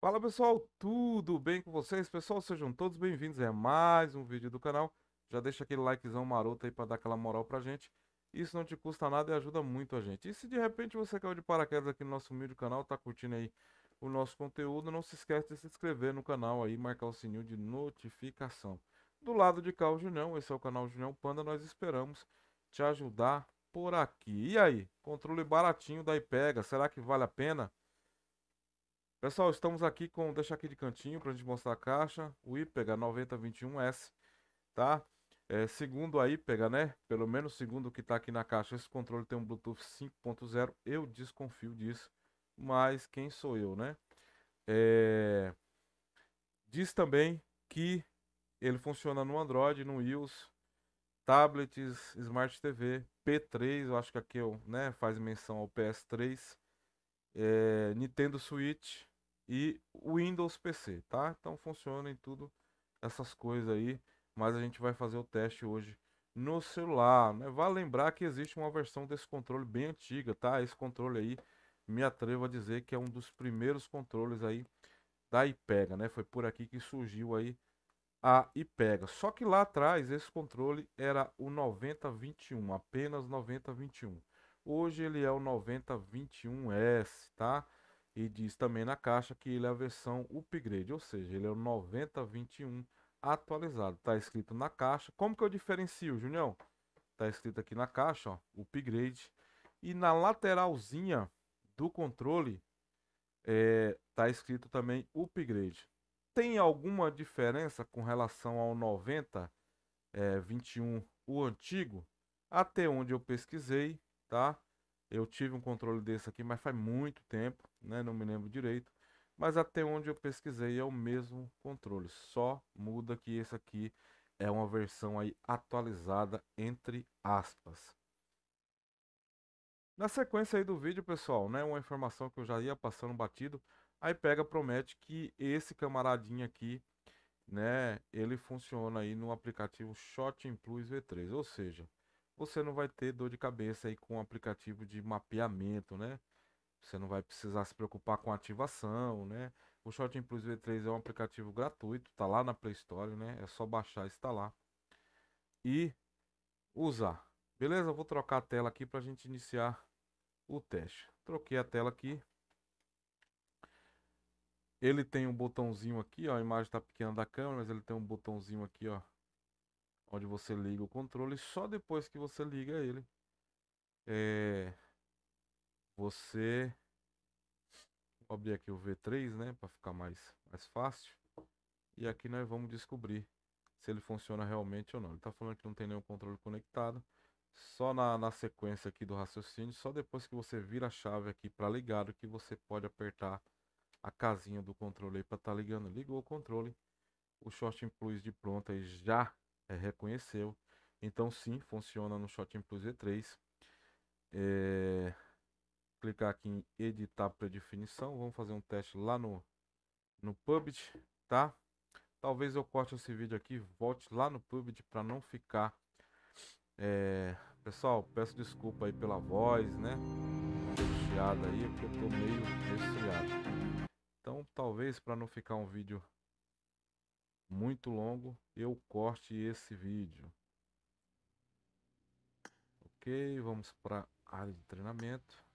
Fala pessoal, tudo bem com vocês? Pessoal, sejam todos bem-vindos a mais um vídeo do canal. Já deixa aquele likezão maroto aí para dar aquela moral pra gente. Isso não te custa nada e ajuda muito a gente. E se de repente você caiu de paraquedas aqui no nosso humilde canal, tá curtindo aí o nosso conteúdo, não se esquece de se inscrever no canal aí, marcar o sininho de notificação. Do lado de cá o Junião, esse é o canal Junião Panda, nós esperamos te ajudar por aqui. E aí, controle baratinho da IPEGA, será que vale a pena? Pessoal, estamos aqui com, deixa aqui de cantinho para a gente mostrar a caixa, o IPEGA 9021S, tá? É, segundo a IPEGA, né? Pelo menos segundo o que está aqui na caixa, esse controle tem um Bluetooth 5.0, eu desconfio disso, mas quem sou eu, né? É... Diz também que ele funciona no Android, no iOS, tablets, Smart TV, P3, eu acho que aqui eu, né, faz menção ao PS3, é, Nintendo Switch e Windows PC, tá? Então funciona em tudo essas coisas aí, mas a gente vai fazer o teste hoje no celular, né? Vale lembrar que existe uma versão desse controle bem antiga, tá? Esse controle aí, me atrevo a dizer que é um dos primeiros controles aí da IPEGA, né? Foi por aqui que surgiu aí a IPEGA. Só que lá atrás esse controle era o 9021, apenas 9021. Hoje ele é o 9021S, tá? E diz também na caixa que ele é a versão upgrade, ou seja, ele é o 9021 atualizado. Tá escrito na caixa. Como que eu diferencio, Junião? Tá escrito aqui na caixa, ó, upgrade. E na lateralzinha do controle é, tá escrito também upgrade. Tem alguma diferença com relação ao 90 é, 21, o antigo? Até onde eu pesquisei, tá? Eu tive um controle desse aqui, mas faz muito tempo, né? Não me lembro direito. Mas até onde eu pesquisei é o mesmo controle, só muda que esse aqui é uma versão aí atualizada entre aspas. Na sequência aí do vídeo, pessoal, né, uma informação que eu já ia passando batido, aí pega promete que esse camaradinho aqui, né, ele funciona aí no aplicativo Shot Plus V3, ou seja, você não vai ter dor de cabeça aí com o aplicativo de mapeamento, né? Você não vai precisar se preocupar com ativação, né? O Shot Plus V3 é um aplicativo gratuito, tá lá na Play Store, né? É só baixar instalar e usar. Beleza? vou trocar a tela aqui para a gente iniciar o teste. Troquei a tela aqui. Ele tem um botãozinho aqui, ó, a imagem está pequena da câmera, mas ele tem um botãozinho aqui, ó, onde você liga o controle. Só depois que você liga ele, é, você vou abrir aqui o V3, né, para ficar mais mais fácil. E aqui nós vamos descobrir se ele funciona realmente ou não. Ele está falando que não tem nenhum controle conectado. Só na, na sequência aqui do raciocínio, só depois que você vira a chave aqui para ligado que você pode apertar a casinha do controle para estar tá ligando. Ligou o controle, o Short Plus de pronto aí já é, reconheceu. Então sim, funciona no Shot Plus E3. É, clicar aqui em editar pré-definição. Vamos fazer um teste lá no, no PUBG, tá? Talvez eu corte esse vídeo aqui, volte lá no PUBG para não ficar... É, pessoal, peço desculpa aí pela voz, né? Chiada aí, porque eu tô meio resfriado. Então, talvez para não ficar um vídeo muito longo, eu corte esse vídeo. Ok, vamos para área de treinamento.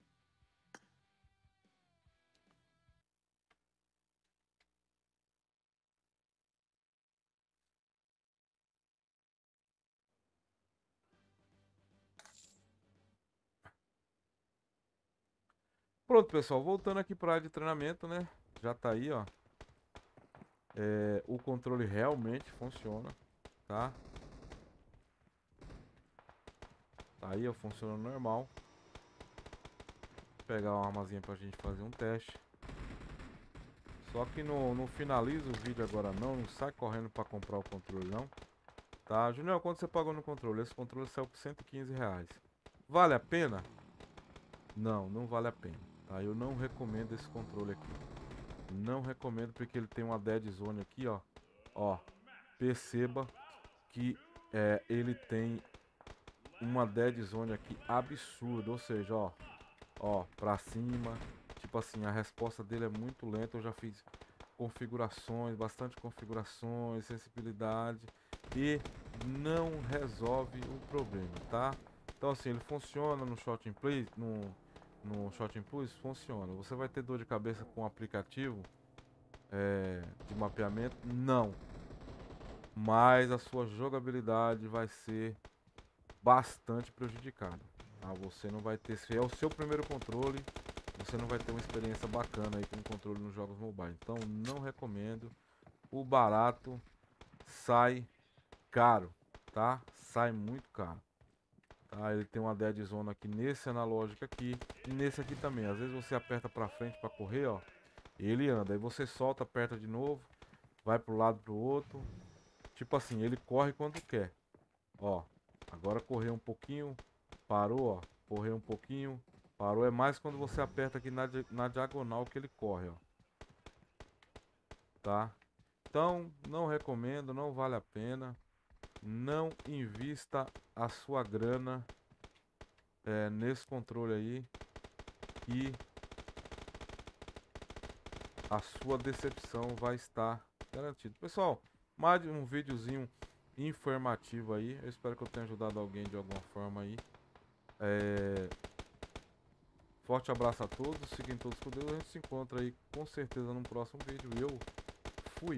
Pronto, pessoal, voltando aqui para a área de treinamento, né? Já tá aí, ó. É, o controle realmente funciona, tá? Tá aí, ó, funciona normal. Vou pegar uma armazinha pra gente fazer um teste. Só que não, não finaliza o vídeo agora não, não sai correndo pra comprar o controle não. Tá, Junior, quanto você pagou no controle? Esse controle saiu por 115 reais. Vale a pena? Não, não vale a pena. Tá, eu não recomendo esse controle aqui. Não recomendo porque ele tem uma dead zone aqui, ó. Ó, perceba que é, ele tem uma dead zone aqui absurda, ou seja, ó, ó, pra cima, tipo assim, a resposta dele é muito lenta, eu já fiz configurações, bastante configurações, sensibilidade e não resolve o problema, tá? Então assim, ele funciona no Shot in Play, no, no Shot Plus, funciona. Você vai ter dor de cabeça com o aplicativo é, de mapeamento? Não. Mas a sua jogabilidade vai ser bastante prejudicada. Tá? Você não vai ter, se é o seu primeiro controle, você não vai ter uma experiência bacana aí com o controle nos jogos mobile. Então não recomendo. O barato sai caro, tá? Sai muito caro. Tá? Ele tem uma dead zone aqui nesse analógico aqui e nesse aqui também. Às vezes você aperta para frente para correr, ó, ele anda. Aí você solta, aperta de novo, vai pro lado pro outro. Tipo assim, ele corre quando quer. Ó, agora correu um pouquinho, parou, ó, correu um pouquinho, parou. É mais quando você aperta aqui na, na diagonal que ele corre, ó. Tá? Então, não recomendo, não vale a pena. Não invista a sua grana é, nesse controle aí e a sua decepção vai estar garantida. Pessoal, mais um videozinho informativo aí. Eu espero que eu tenha ajudado alguém de alguma forma aí. É... Forte abraço a todos, fiquem todos com Deus. A gente se encontra aí com certeza no próximo vídeo. Eu fui.